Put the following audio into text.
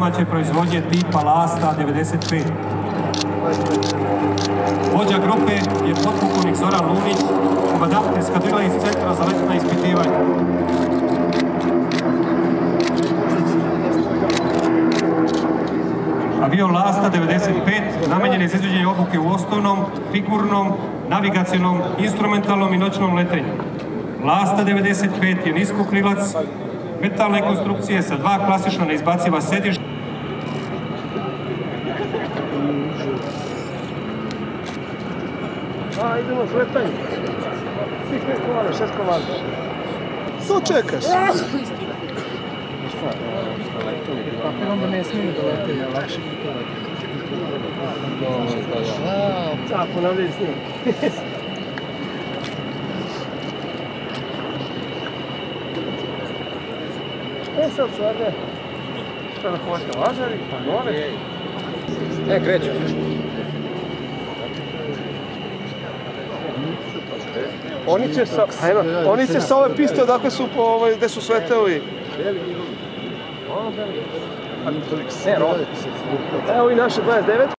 domaće proizvodnje tipa Lasta 95. Vođa grupe je potpukovnik Zoran Lumić, komandant eskadrila iz centra za letna ispitivanja. Avion Lasta 95 namenjen je za izvođenje obuke u osnovnom, figurnom, navigacionom, instrumentalnom i noćnom letenju. Lasta 95 je niskokrilac metalne konstrukcije sa dva klasična neizbaciva sedišta. A, idemo s letanjem. Svih pet komada, šest komada. Što čekaš? Papir onda ne smije da lete, je lakše Tako nam vidi s njim. E sad sada, šta da hvata važari, pa gore. E, kreću. Oni će sa, ajmo, oni će sa ove piste odakle su, po, ovaj, gde su sveteovi. Evo i naše 29.